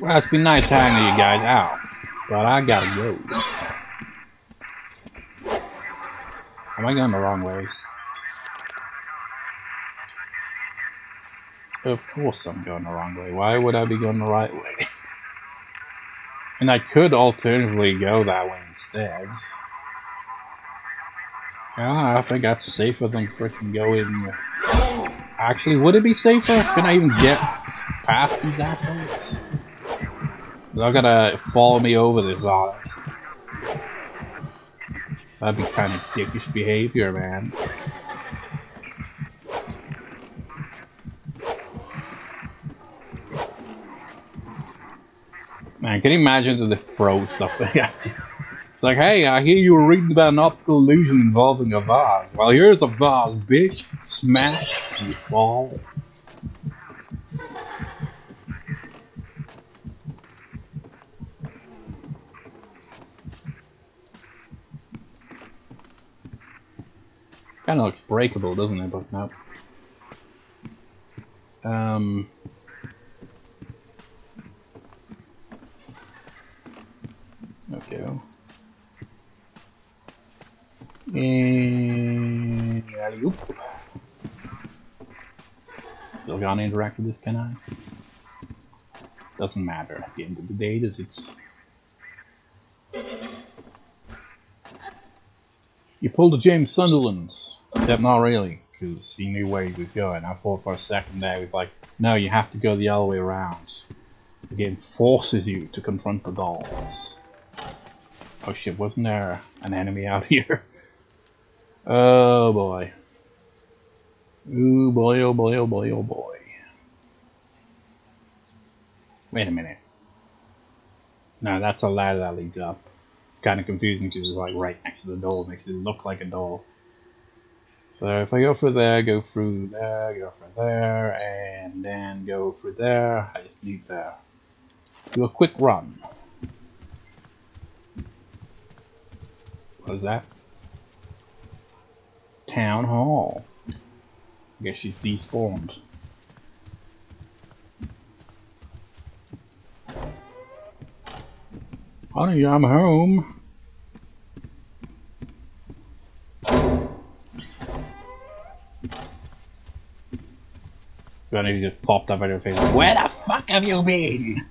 Well, it's been nice hanging you guys out, but I gotta go. Am I going the wrong way? Of course I'm going the wrong way. Why would I be going the right way? and I could alternatively go that way instead. Yeah, I think that's safer than freaking going... Actually, would it be safer? Can I even get past these assholes? They're gonna follow me over this island. That'd be kind of dickish behavior, man. Man, can you imagine the throw stuff they got to? It's like, hey, I hear you were reading about an optical illusion involving a vase. Well, here's a vase, bitch. Smash, you fall. Kind of looks breakable, doesn't it? But no. Um. Okay. And alley Still gonna interact with this, can I? Doesn't matter. At the end of the day, does it's You pulled a James Sunderland, except not really, because he knew where he was going. I thought for a second there, he was like, no, you have to go the other way around. The game forces you to confront the dolls. Oh shit, wasn't there an enemy out here? Oh boy. Oh boy, oh boy, oh boy, oh boy. Wait a minute. No, that's a ladder that leads up. It's kind of confusing because it's like right next to the door, makes it look like a door. So if I go through there, go through there, go through there, and then go through there, I just need to do a quick run. What is that? Town Hall. I guess she's despawned. Honey, I'm home. Granny just popped up in her face. Where the fuck have you been?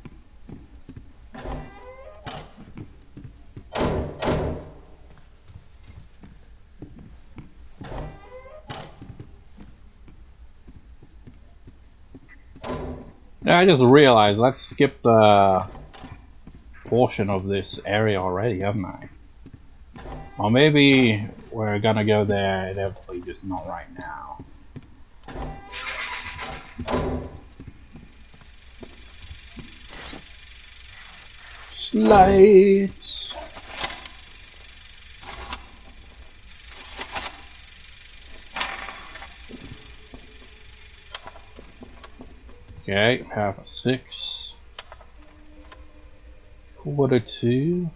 Yeah, I just realized, let's skip the portion of this area already, haven't I? Or maybe we're gonna go there inevitably, just not right now. Slides. Okay, half a six. Quarter two.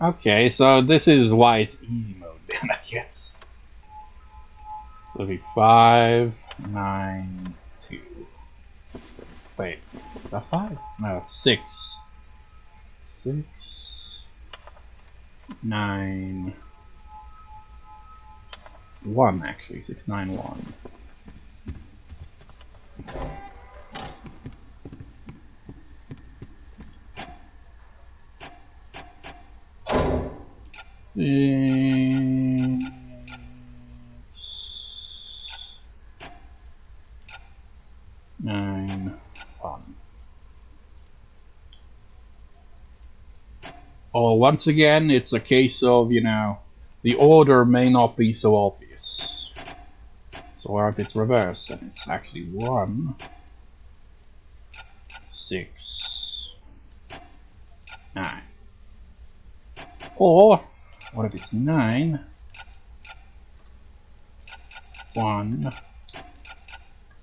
Okay, so this is why it's easy mode then, I guess. So it'll be five, nine, two. Wait, is that five? No, six. Six, nine, one actually, 691. Six, nine, one. Oh, once again, it's a case of, you know, the order may not be so obvious. So what if it's reverse and it's actually 1, 6, 9. Or, what if it's 9, 1,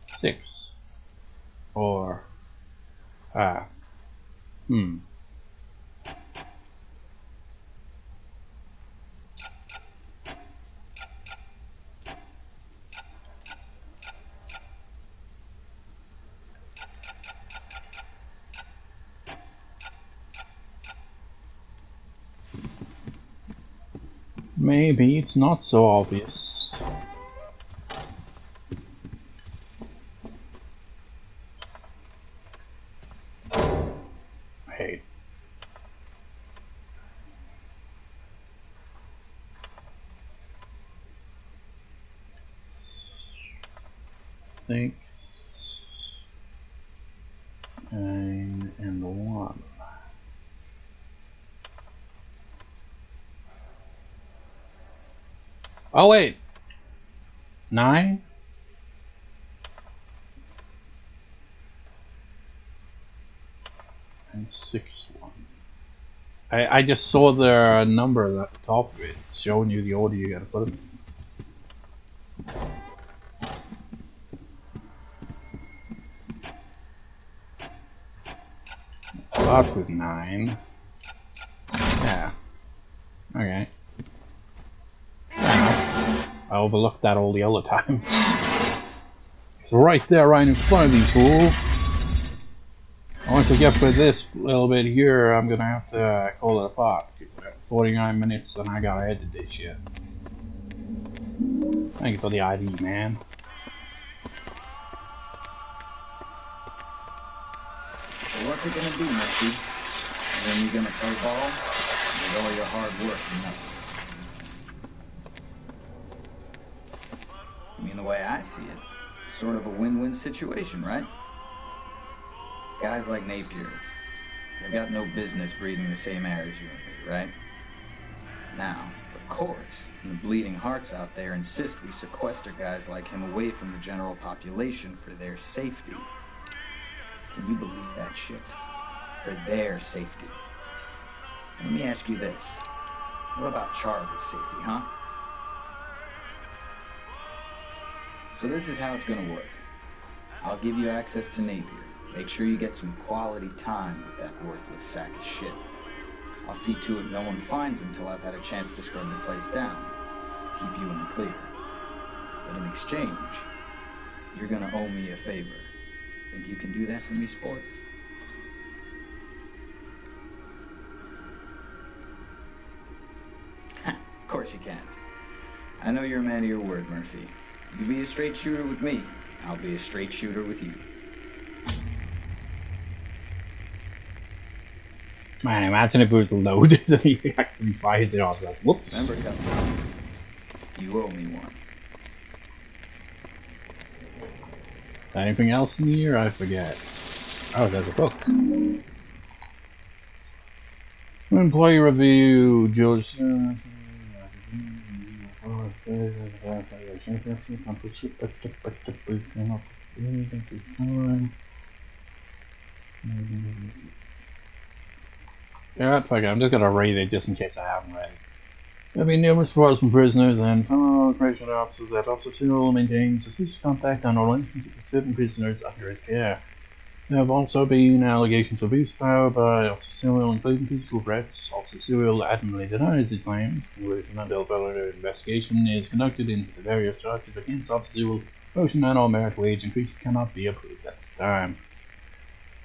6, or, ah, uh, hmm. Maybe it's not so obvious. Hey. Six, nine, and one. Oh wait, nine. And six one. I I just saw the number at the top of it showing you the order you gotta put them in. Starts with nine. Yeah. Okay. I overlooked that all the other times. it's right there, right in front of you, fool. Once I get through this little bit here, I'm gonna have to uh, call it a part. Because 49 minutes and I gotta edit this shit. Thank you for the ID, man. So what's it gonna be, Murphy? Then you gonna play ball? With all your hard work and nothing? I mean, the way I see it, sort of a win-win situation, right? Guys like Napier, they've got no business breathing the same air as you and me, right? Now, the courts and the bleeding hearts out there insist we sequester guys like him away from the general population for their safety. Can you believe that shit? For their safety. Let me ask you this. What about Charlie's safety, huh? So this is how it's gonna work. I'll give you access to Napier. Make sure you get some quality time with that worthless sack of shit. I'll see to it no one finds him till I've had a chance to scrub the place down. Keep you in the clear. But in exchange, you're gonna owe me a favor. Think you can do that for me, sport? of course you can. I know you're a man of your word, Murphy. You be a straight shooter with me, I'll be a straight shooter with you. Man, imagine if it was loaded and he actually fires it off. Like, whoops. Remember, you owe me one. Anything else in here? I forget. Oh, there's a book. Employee review, George. Yeah, fuck it. I'm just gonna read it just in case I haven't read it. There have been numerous reports from prisoners and fellow correctional officers that Officer Sewell maintains a suspicious contact and relationship with certain prisoners under his care. There have also been allegations of abuse power by Officer Sewell, including physical threats. Officer Sewell adamantly denies these claims, concluding until further investigation is conducted into the various charges against Officer Sewell. Motion and merit wage increases cannot be approved at this time.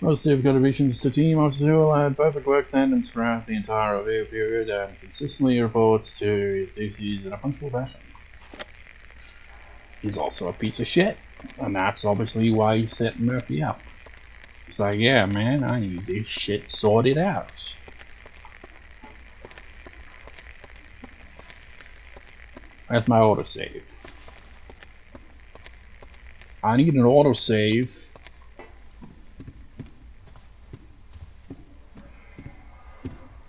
Most of Positive contributions to team Officer Sewell had perfect work attendance throughout the entire review period and consistently reports to his duties in a punctual fashion. He's also a piece of shit, and that's obviously why he's set Murphy up. He's like, yeah, man, I need this shit sorted out. That's my autosave. I need an autosave.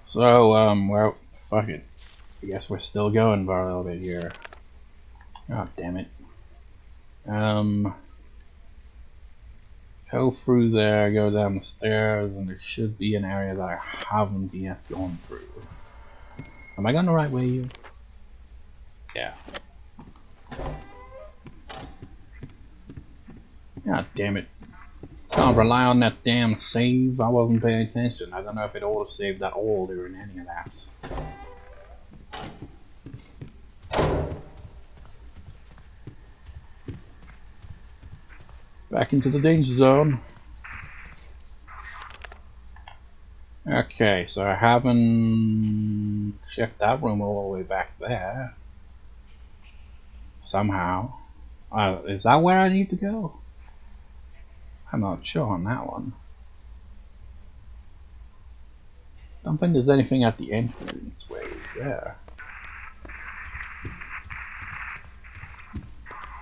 So, um, well, fuck it. I guess we're still going for a little bit here. Oh, damn it. Um, go through there, go down the stairs, and there should be an area that I haven't yet gone through. Am I going the right way here? Yeah. God damn it. Can't rely on that damn save. I wasn't paying attention. I don't know if it auto saved at all during any of that. Back into the danger zone. Okay, so I haven't checked that room all the way back there. Somehow. Uh, is that where I need to go? I'm not sure on that one. Don't think there's anything at the entrance way, is there?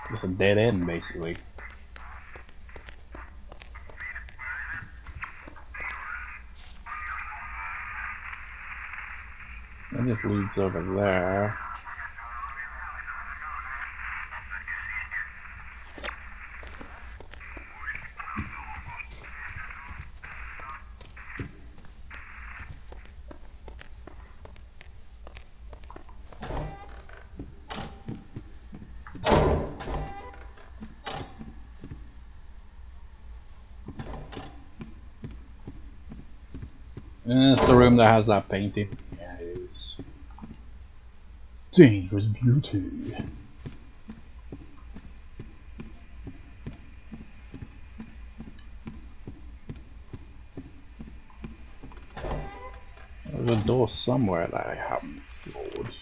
Just a dead end, basically. That just leads over there. And it's the room that has that painting. Dangerous beauty. There's a door somewhere that I haven't explored.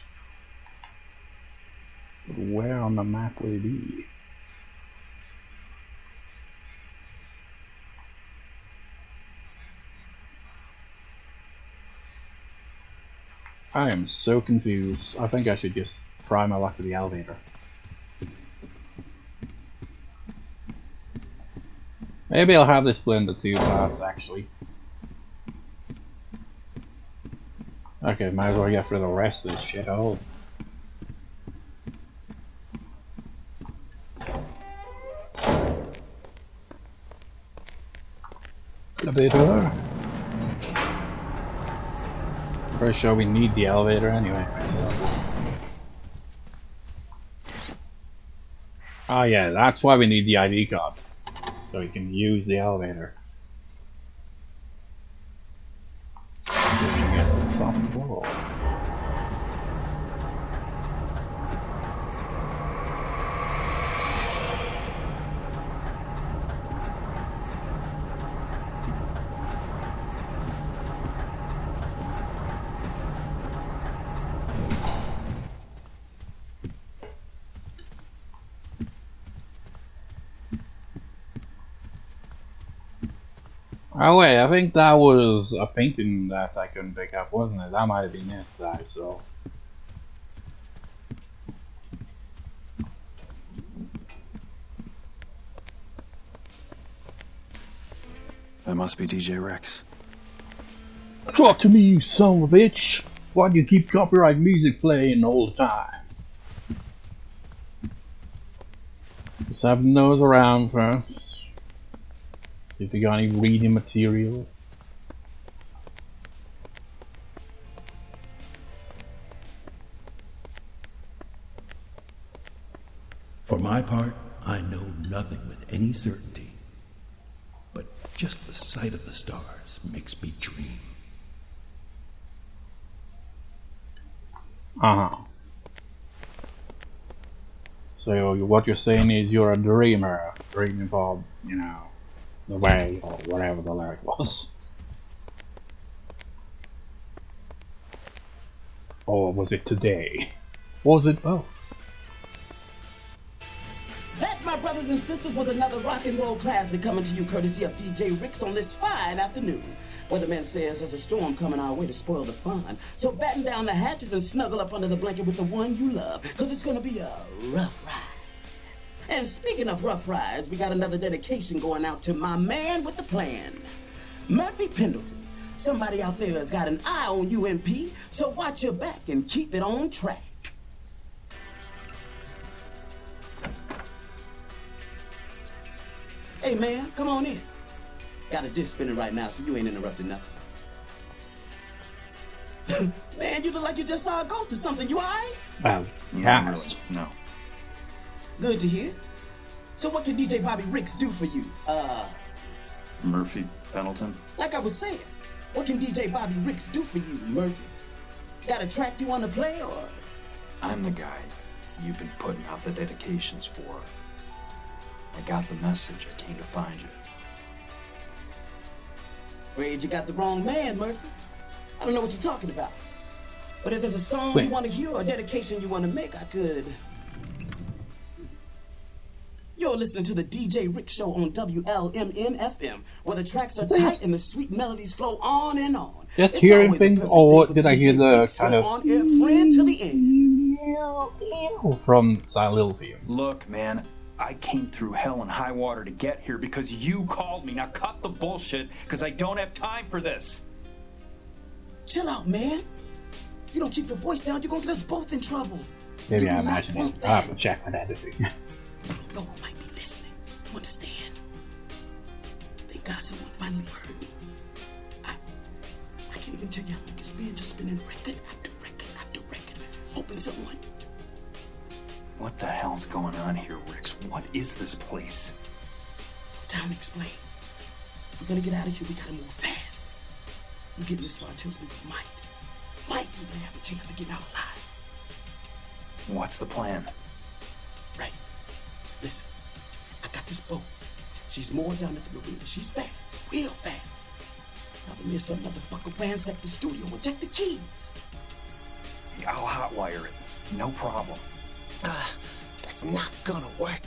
But where on the map would it be? I am so confused. I think I should just try my luck with the elevator. Maybe I'll have this split into two parts, actually. Okay, might as well get of the rest of this shithole. Elevator. Pretty sure we need the elevator anyway. Oh yeah, that's why we need the ID card. So we can use the elevator. So we can get to the top floor. Oh wait, I think that was a painting that I couldn't pick up, wasn't it? That might have been it that I saw. That must be DJ Ricks. Talk to me, you son of a bitch! Why do you keep copyright music playing all the time? Just have the nose around first. If you got any reading material. For my part, I know nothing with any certainty. But just the sight of the stars makes me dream. Uh huh. So what you're saying is you're a dreamer, dreaming for, you know, the way or whatever the lyric was. Or was it today? Was it both? That, my brothers and sisters, was another rock and roll classic coming to you courtesy of DJ Ricks on this fine afternoon. Weatherman says there's a storm coming our way to spoil the fun. So batten down the hatches and snuggle up under the blanket with the one you love, cause it's gonna be a rough ride. And speaking of rough rides, we got another dedication going out to my man with the plan, Murphy Pendleton. Somebody out there has got an eye on UMP, so watch your back and keep it on track. Hey man, come on in. Got a disc spinning right now, so you ain't interrupting nothing. man, you look like you just saw a ghost or something. You alright? Well, Not cast. really, No. Good to hear. So what can DJ Bobby Ricks do for you? Uh, Murphy Pendleton? like I was saying, what can DJ Bobby Ricks do for you, Murphy? Got a track you want to play or? I'm the guy you've been putting out the dedications for. I got the message. I came to find you. Afraid you got the wrong man, Murphy. I don't know what you're talking about. But if there's a song Wait. you want to hear or a dedication you want to make, I could. You're listening to the DJ Rick Show on WLMN FM, where the tracks are Is tight and the sweet melodies flow on and on. Just It's hearing things, or day for did I hear the Rick's kind of- on-air friend to the end? from Silent Hill. Look, man, I came through hell and high water to get here because you called me. Now cut the bullshit, because I don't have time for this. Chill out, man. If you don't keep your voice down, you're gonna get us both in trouble. Maybe You I do not imagine want it. I have to check my editing. Know who might be listening. You understand? Thank God someone finally heard me. I, I can't even tell you how long it's been just spinning record after record after record, hoping someone. What the hell's going on here, Ricks? What is this place? Time to explain. If we're gonna get out of here, we gotta move fast. You getting this far tells me we might, might even have a chance of getting out alive. What's the plan? Right. Listen, I got this boat. She's moored down at the marina. She's fast, real fast. Problem is, some motherfucker ransacked the studio and checked the keys. I'll hotwire it. No problem. Uh, that's not gonna work.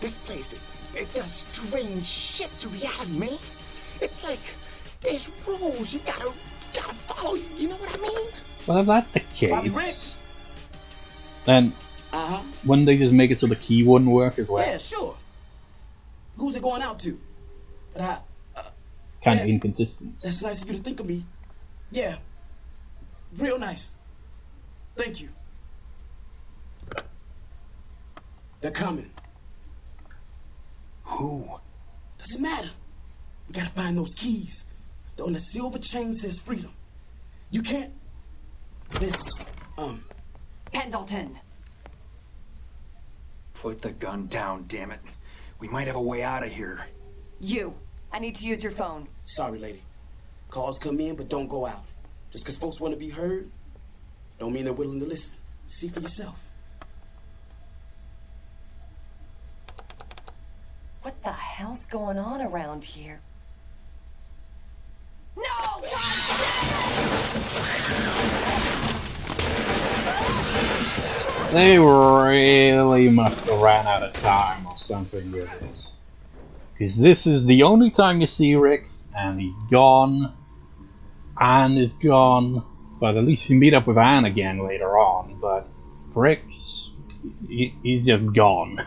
This place, it, it does strange shit to reality, man. It's like there's rules you gotta gotta follow. You know what I mean? Well, if that's the case, then Uh huh. wouldn't they just make it so the key wouldn't work as well? Yeah, sure. Who's it going out to? But I, kind of inconsistent. that's nice of you to think of me. Yeah. Real nice. Thank you. They're coming. Who? Doesn't matter. We gotta find those keys. The on the silver chain says freedom. You can't. Miss, um, Pendleton. Put the gun down, damn it. We might have a way out of here. You. I need to use your phone. sorry, lady. Calls come in, but don't go out. Just 'cause folks want to be heard, don't mean they're willing to listen. See for yourself. What the hell's going on around here? No! They really must have ran out of time or something with this. Because this is the only time you see Ricks, and he's gone. Anne is gone. But at least you meet up with Anne again later on. But Ricks, he, he's just gone.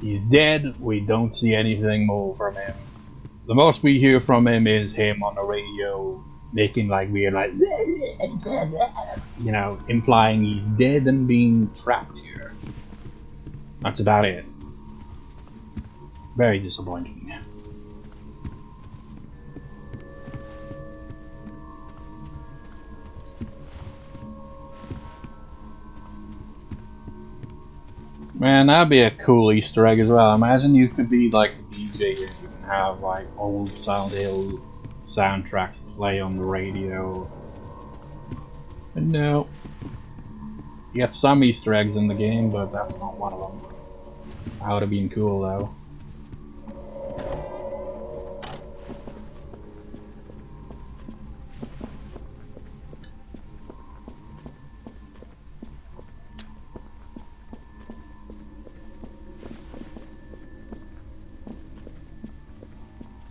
He's dead. We don't see anything more from him. The most we hear from him is him on the radio making like weird like you know, implying he's dead and being trapped here. That's about it. Very disappointing. Man, that'd be a cool Easter egg as well. Imagine you could be like a DJ and you can have like old Silent Hill soundtracks play on the radio. But no. You get some Easter eggs in the game, but that's not one of them. That would have been cool though.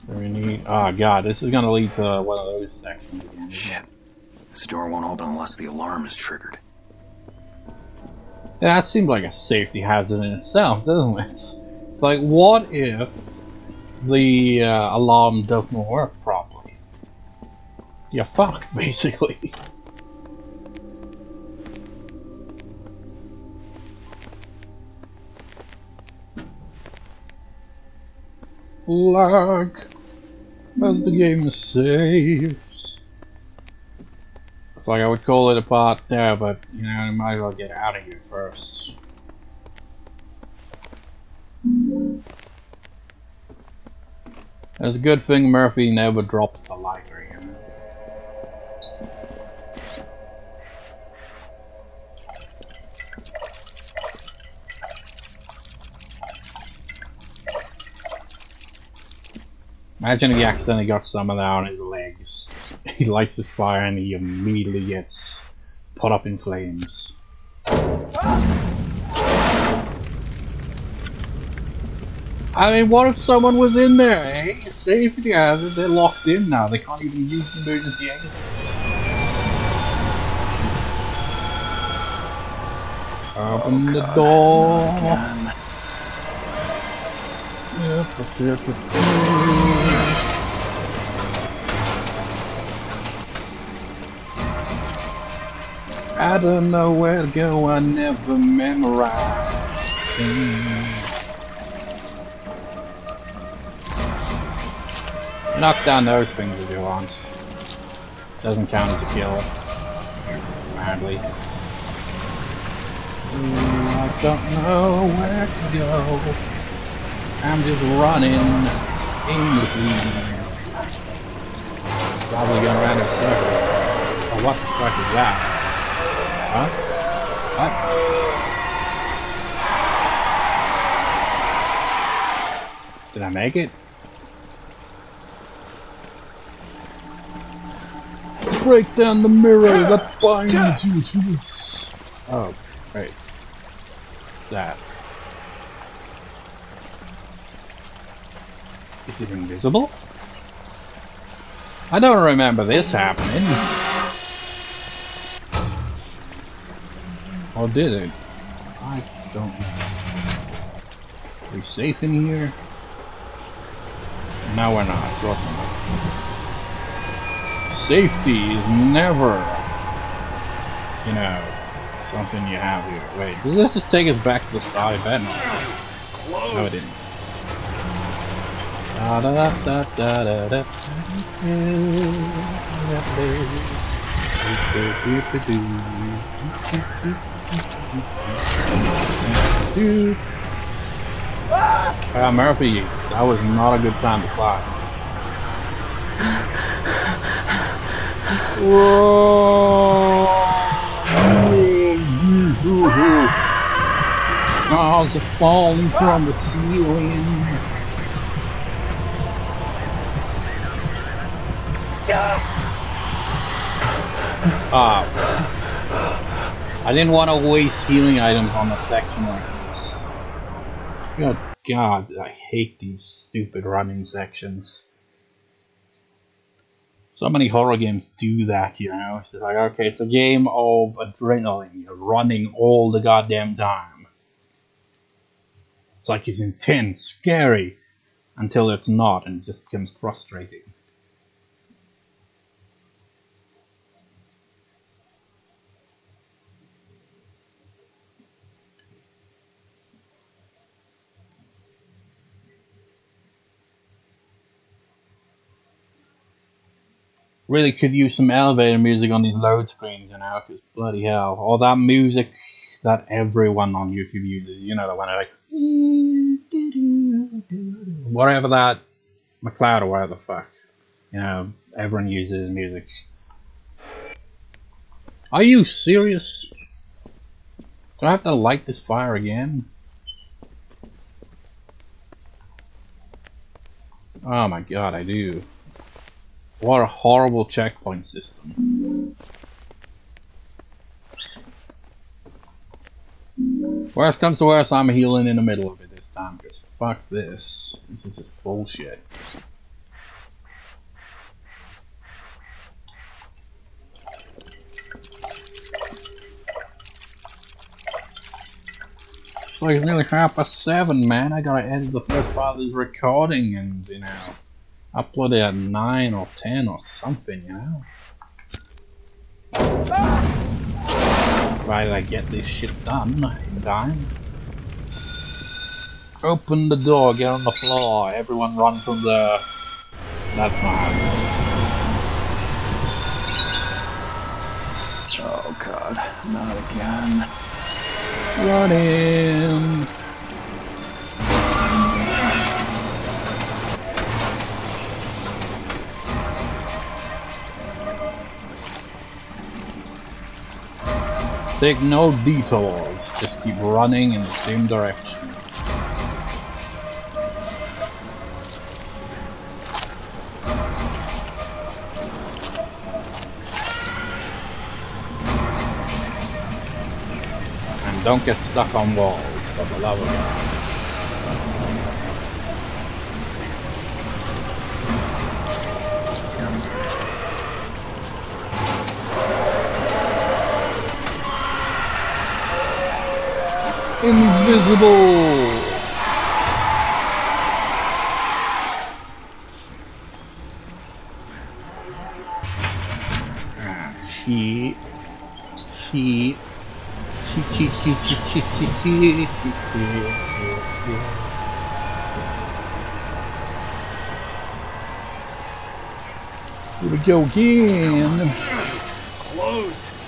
Very neat. Oh god, this is gonna lead to one of those sections again. Shit. This door won't open unless the alarm is triggered. Yeah, that seems like a safety hazard in itself, doesn't it? It's like, what if the uh, alarm doesn't work properly? You're fucked, basically. Lag as the game saves. It's like I would call it a part there, but you know, I might as well get out of here first. It's a good thing Murphy never drops the lighter Imagine if he accidentally got some of that on his legs. He lights his fire and he immediately gets put up in flames. I mean, what if someone was in there, eh? Safety, yeah, they're locked in now. They can't even use the emergency exits. Open the door. I don't know where to go, I never memorized. Knock down those things if you want. Doesn't count as a kill. Apparently. Mm, I don't know where to go. I'm just running aimlessly. Probably going around in a circle. Oh, what the fuck is that? Huh? What? Did I make it? Break down the mirror that binds you to this. Oh, right. What's that? Is it invisible? I don't remember this happening. Did it? I don't know. Are we safe in here? No, we're not. Of course not. Safety is never, you know, something you have here. Wait, does this just take us back to the start? Not. No, it didn't. Da da da da da da. Ah, Murphy, that was not a good time to fly. Whoa! Cars are falling from the ceiling. Ah. I didn't want to waste healing items on a section like this. Good god, I hate these stupid running sections. So many horror games do that, you know. It's like, okay, it's a game of adrenaline. You're running all the goddamn time. It's like it's intense, scary, until it's not, and it just becomes frustrating. Really could use some elevator music on these load screens, you know, because bloody hell. All that music that everyone on YouTube uses, you know, the one like, whatever that, MacLeod or whatever the fuck, you know, everyone uses music. Are you serious? Do I have to light this fire again? Oh my god, I do. What a horrible checkpoint system. Worst comes to worst, I'm healing in the middle of it this time, because fuck this. This is just bullshit. It's like it's nearly half past seven, man. I gotta edit the first part of this recording and, you know upload it at 9 or 10 or something, you know? Did I get this shit done in time? Open the door, get on the floor, everyone run from the... That's not how it is. Oh god, not again. Run in! Take no detours, just keep running in the same direction. And don't get stuck on walls for the love of God. Invisible! Ah, shit. Shit. Shit, shit, shit, shit, shit, shit, shit, shit, shit, shit, shit. Here we go again. Close.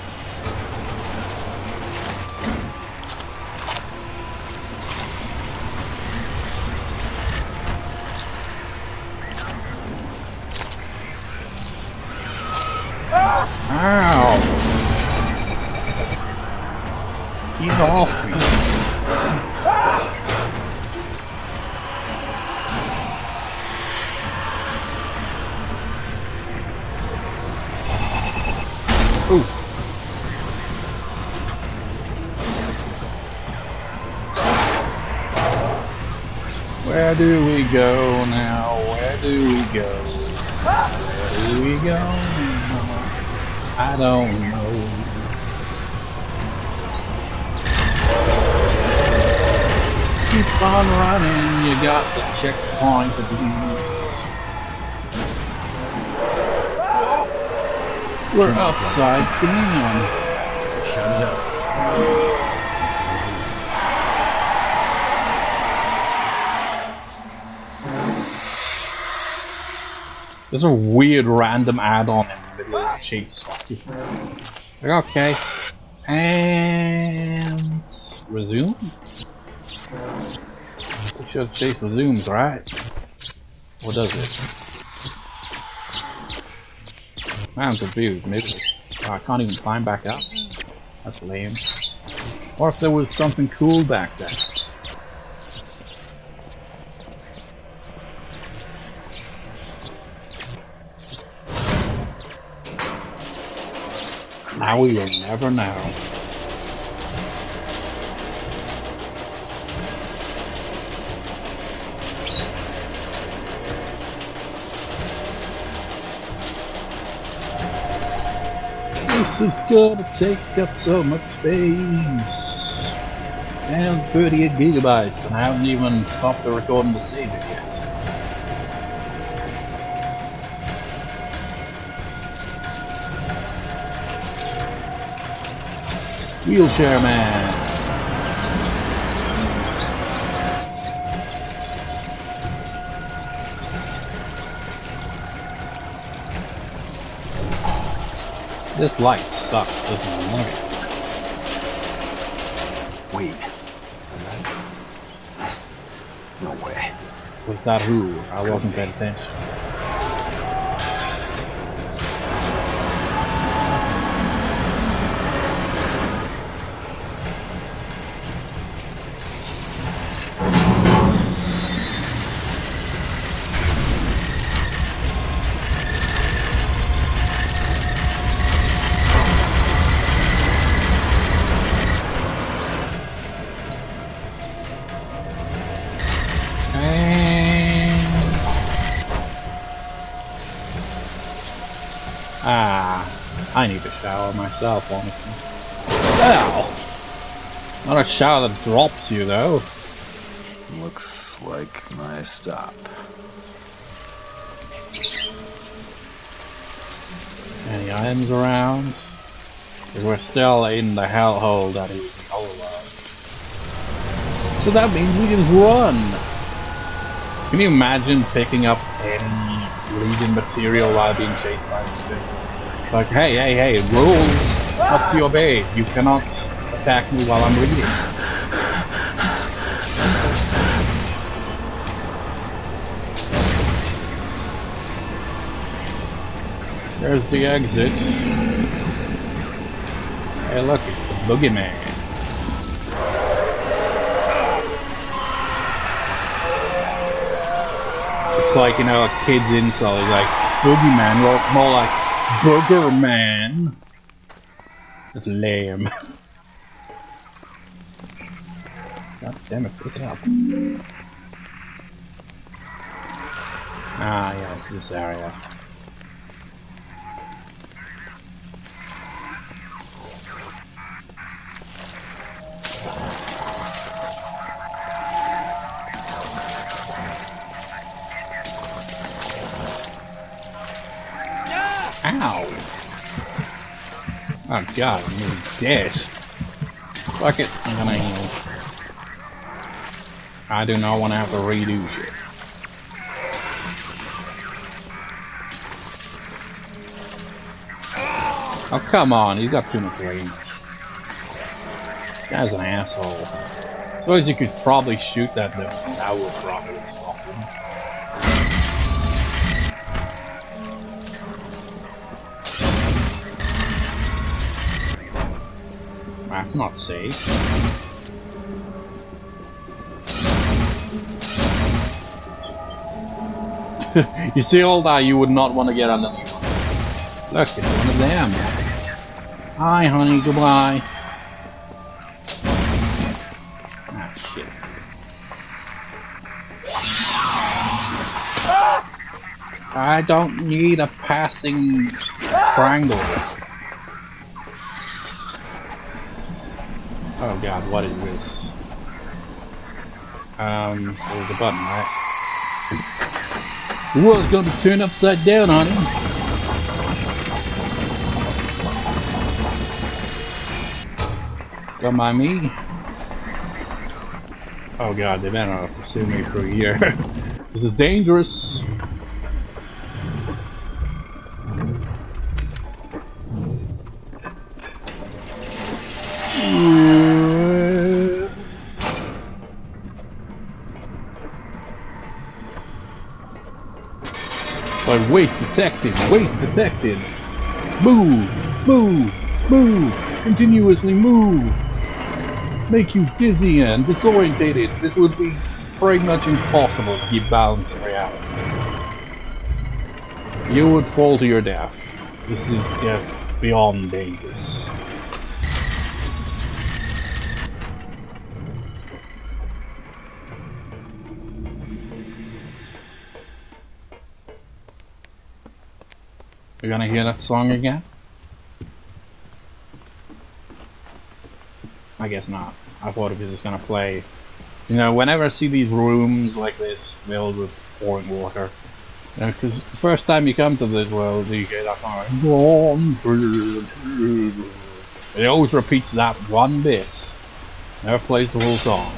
Checkpoint at least. We're upside down. Shut it up. There's a weird random add-on in the middle of this chase. Like, okay. And resume? Should chase resumes, right? What does it? I'm confused. Maybe oh, I can't even climb back up. That's lame. Or if there was something cool back there. Now we will never know. This is gonna take up so much space. And 38 gigabytes, and I haven't even stopped the recording to save it yet. Wheelchair Man. This light sucks, doesn't it? Wait. That? No way. Was that who? I wasn't paying attention. Myself, honestly. Ow! Not a shower that drops you, though. Looks like my stop. Any items around? Because we're still in the hellhole that is the. So that means we just run! Can you imagine picking up any leading material while being chased by this thing? It's like, hey, hey, hey, rules must be obeyed. You cannot attack me while I'm reading. There's the exit. Hey, look, it's the boogeyman. It's like, you know, a kid's insult. He's like, boogeyman, or more like, booger man. That's lame. God damn it, pick it up. Ah, yes, this area. God, I'm nearly dead. Fuck it, I'm gonna heal. I do not want to have to redo shit. Oh come on, he's got too much range. That's an asshole. Suppose you could probably shoot that though. That would probably stop him. That's not safe. you see all that, you would not want to get underneath. Look, it's one of them. Hi, honey, goodbye. Ah, shit. I don't need a passing strangle. Oh god, what is this? Um, there was a button, right? The world's gonna be turned upside down on him. Don't mind me. Oh god, they better pursue me for a year. this is dangerous. Like, wait, detected, wait, detected. Move, move, move, continuously move. Make you dizzy and disorientated. This would be very much impossible to keep balance in reality. You would fall to your death. This is just beyond dangerous. We're gonna hear that song again? I guess not. I thought it was just gonna play. You know, whenever I see these rooms like this filled with pouring water, you know, because the first time you come to this world, you get that song. It always repeats that one bit. Never plays the whole song.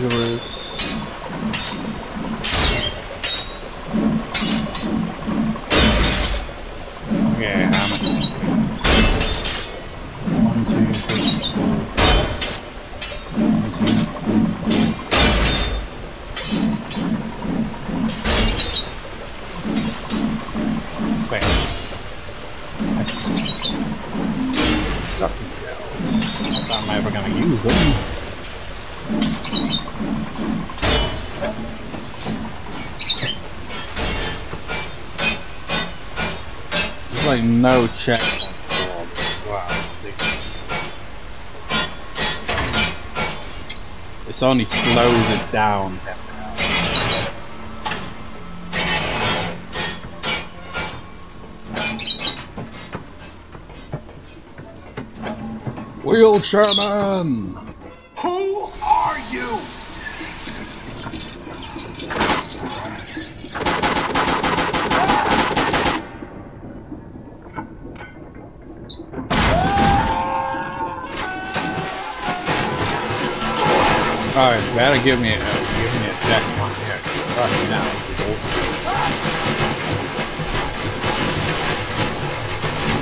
dangerous. Okay, how many? One, two, three, four. One, two, Wait. I see. Lucky shells. Not that I'm ever gonna use them. There's like no check. Wow, ridiculous. Only slows it down. Wheel Sherman! Better give me a give me a checkpoint here. Fucking now, this is over.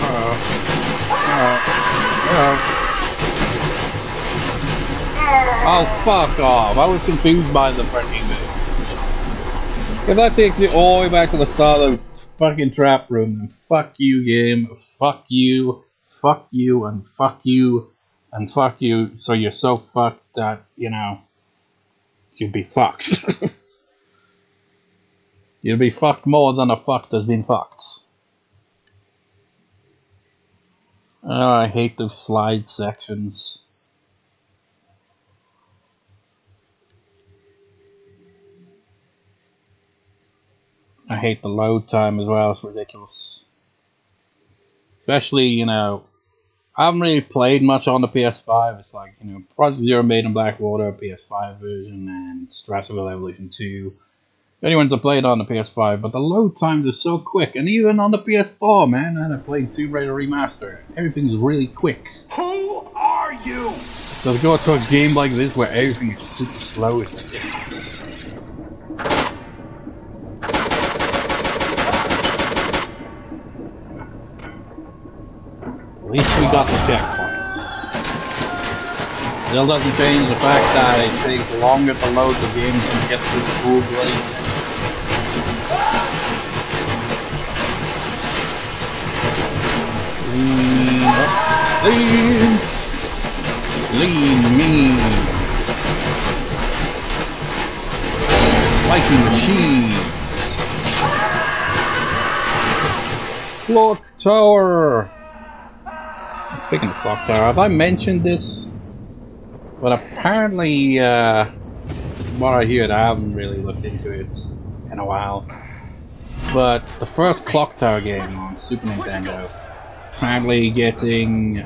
Uh-oh. Uh-oh. Uh-oh. Oh, fuck off. I was confused by the freaking If that takes me all the way back to the start of this fucking trap room, then fuck you, game. Fuck you. Fuck you, and fuck you, and fuck you. So you're so fucked that, you know. You'd be fucked. you'd be fucked more than a fucked has been fucked. Oh, I hate those slide sections. I hate the load time as well, it's ridiculous. Especially, you know, I haven't really played much on the PS5. It's like, you know, Project Zero Maiden Blackwater, PS5 version, and Strasbourg Evolution 2. If anyone's played on the PS5, but the load times are so quick, and even on the PS4, man, and I played Tomb Raider Remaster, everything's really quick. Who are you? So to go to a game like this where everything is super slow is ridiculous. Least we got the checkpoints. Still doesn't change the fact that it takes longer to load the game than to get through the bloody section. Lean up, lean, lean me. Spiking machines. Clock tower. Speaking of clock tower, have I mentioned this? But apparently, uh, from what I hear, I haven't really looked into it in a while. But the first clock tower game on Super Nintendo apparently getting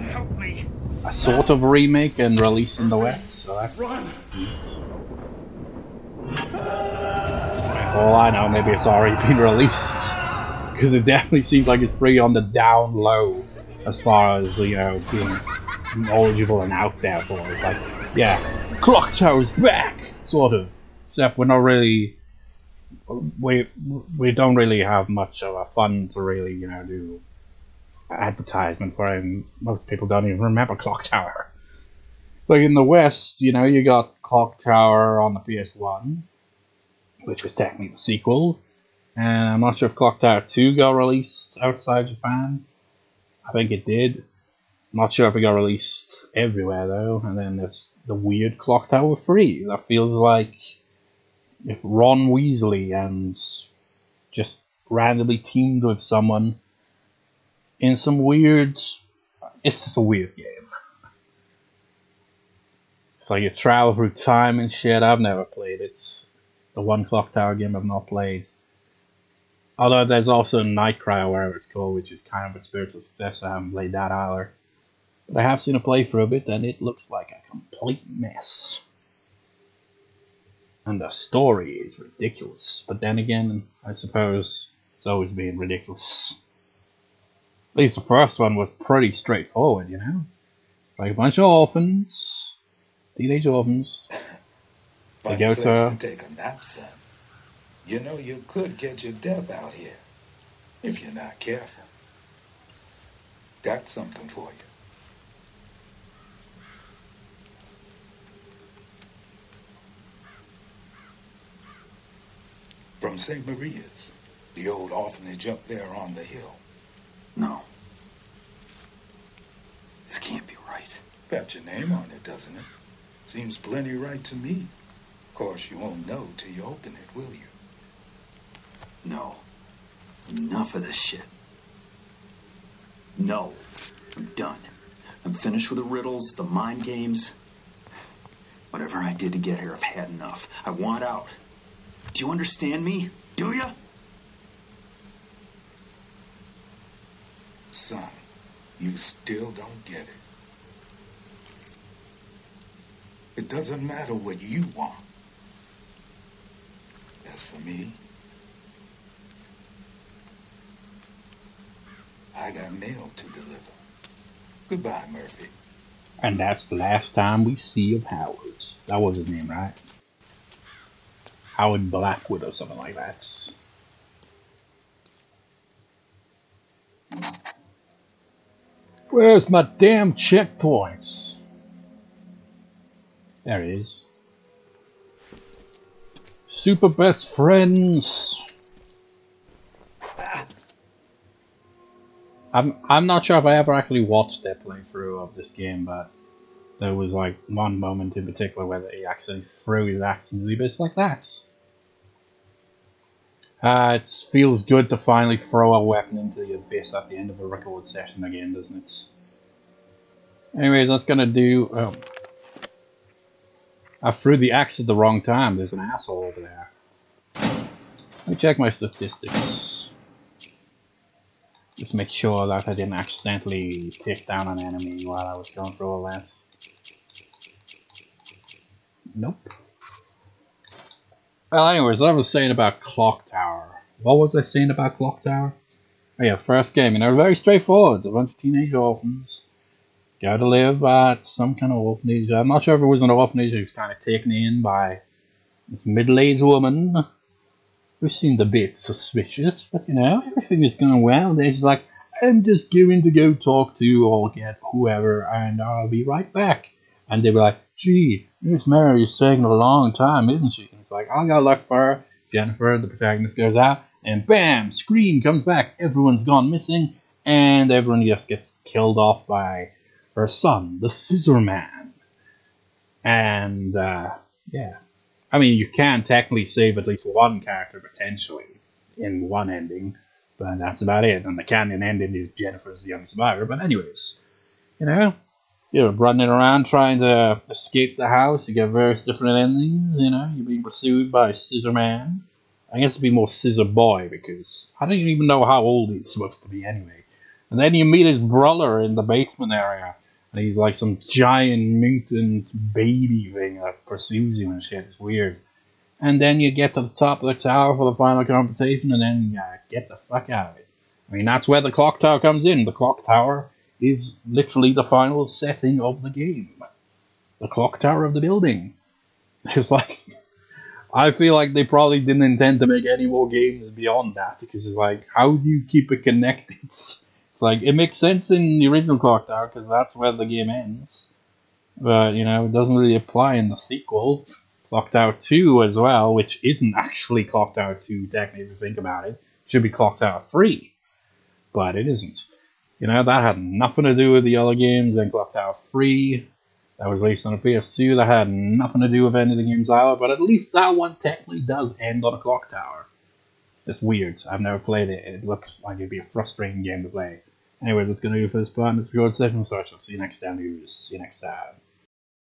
a sort of remake and release in the West, so that's neat. For all I know, maybe it's already been released. Because it definitely seems like it's pretty on the down low as far as, you know, being knowledgeable and out there for. It's like, yeah, Clock Tower's back! Sort of. Except we're not really. We, we don't really have much of a fund to really, you know, do advertisement for and Most people don't even remember Clock Tower. Like in the West, you know, you got Clock Tower on the PS1, which was technically the sequel. And I'm not sure if Clock Tower 2 got released outside Japan. I think it did. Not sure if it got released everywhere though. And then there's the weird Clock Tower 3. That feels like if Ron Weasley and just randomly teamed with someone in some weird. It's just a weird game. So you travel through time and shit. I've never played it. It's the one Clock Tower game I've not played. Although there's also Nightcry or whatever it's called, which is kind of a spiritual successor. I haven't played that either. But I have seen a playthrough of it, and it looks like a complete mess. And the story is ridiculous. But then again, I suppose it's always been ridiculous. At least the first one was pretty straightforward, you know? Like a bunch of orphans, teenage orphans. They go to to take a nap, son. You know you could get your death out here if you're not careful. Got something for you. From St. Maria's, the old orphanage up there on the hill. No. This can't be right. Got your name on it, doesn't it? Seems plenty right to me. Of course, you won't know till you open it, will you? No. Enough of this shit. No. I'm done. I'm finished with the riddles, the mind games. Whatever I did to get here, I've had enough. I want out. Do you understand me? Do you? Son, you still don't get it. It doesn't matter what you want. As for me, I got mail to deliver. Goodbye, Murphy. And that's the last time we see of Howard. That was his name, right? Howard Blackwood or something like that. Where's my damn checkpoints? There it is. Super best friends. I'm I'm not sure if I ever actually watched their playthrough of this game, but there was like one moment in particular where he actually threw his axe into the abyss like that. Uh, it feels good to finally throw a weapon into the abyss at the end of a record session again, doesn't it? Anyways, that's gonna do. Oh. I threw the axe at the wrong time. There's an asshole over there. Let me check my statistics. Just make sure that I didn't accidentally take down an enemy while I was going through all that. Nope. Well, anyways, I was saying about Clock Tower. What was I saying about Clock Tower? Oh yeah, first game, you know, very straightforward. A bunch of teenage orphans go to live at some kind of orphanage. I'm not sure if it was an orphanage. It was kind of taken in by this middle-aged woman who seemed a bit suspicious, but you know, everything is going well. They're just like, I'm just going to go talk to or get whoever, and I'll be right back. And they were like, gee, Miss Mary is taking a long time, isn't she? And it's like, I got luck for her. Jennifer, the protagonist, goes out, and bam, Scream comes back. Everyone's gone missing, and everyone just gets killed off by her son, the Scissor Man. And, uh, yeah. I mean, you can technically save at least one character potentially in one ending, but that's about it. And the canon ending is Jennifer's the only survivor. But, anyways, you know, you're running around trying to escape the house. You get various different endings. You know, you're being pursued by Scissor Man. I guess it'd be more Scissor Boy because I don't even know how old he's supposed to be anyway. And then you meet his brother in the basement area. He's like some giant mutant baby thing that pursues you and shit. It's weird. And then you get to the top of the tower for the final confrontation, and then get the fuck out of it. I mean, that's where the clock tower comes in. The clock tower is literally the final setting of the game. The clock tower of the building. It's like I feel like they probably didn't intend to make any more games beyond that because it's like how do you keep it connected? Like it makes sense in the original Clock Tower because that's where the game ends, but you know it doesn't really apply in the sequel, Clock Tower Two as well, which isn't actually Clock Tower Two technically if you think about it. it should be Clock Tower Three, but it isn't. You know, that had nothing to do with the other games. Then Clock Tower 3, that was released on a PS2, that had nothing to do with any of the games either, but at least that one technically does end on a Clock Tower. It's weird. I've never played it. It looks like it'd be a frustrating game to play. Anyways, that's going to do for this part. It's a good session, so I shall see you next time. See you next time.